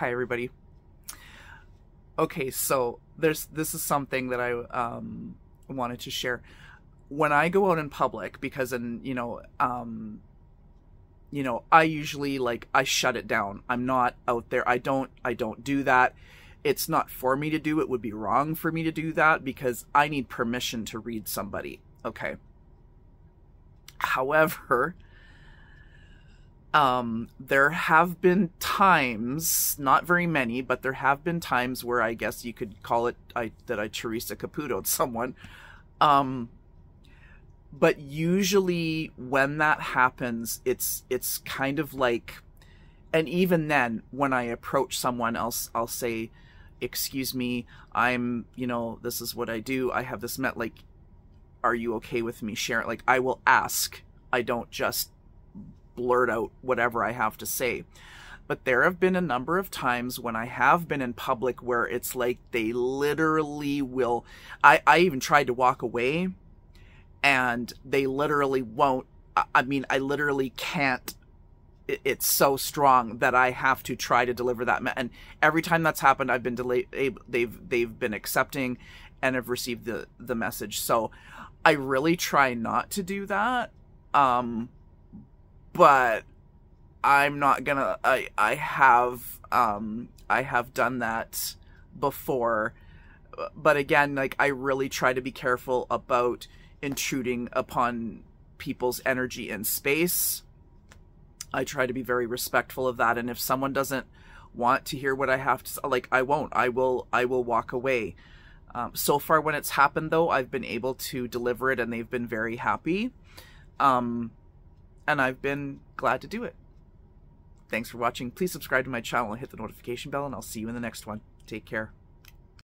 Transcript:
Hi, everybody. Okay, so there's this is something that I um, wanted to share. When I go out in public, because in you know, um, you know, I usually like I shut it down. I'm not out there. I don't. I don't do that. It's not for me to do. It would be wrong for me to do that because I need permission to read somebody. Okay. However, um, there have been times, not very many, but there have been times where I guess you could call it I, that I Theresa Caputo'd someone. Um, but usually when that happens, it's it's kind of like, and even then, when I approach someone else, I'll say, "Excuse me, I'm, you know, this is what I do. I have this met. Like, are you okay with me sharing? Like, I will ask. I don't just blurt out whatever I have to say. But there have been a number of times when I have been in public where it's like they literally will. I, I even tried to walk away and they literally won't. I mean, I literally can't. It's so strong that I have to try to deliver that. And every time that's happened, I've been delayed. They've they've been accepting, and have received the the message. So, I really try not to do that. Um, but I'm not gonna. I I have um I have done that before, but again, like I really try to be careful about intruding upon people's energy and space. I try to be very respectful of that, and if someone doesn't want to hear what I have to, like I won't. I will. I will walk away. Um, so far, when it's happened, though, I've been able to deliver it, and they've been very happy. Um, and I've been glad to do it. Thanks for watching. Please subscribe to my channel and hit the notification bell, and I'll see you in the next one. Take care.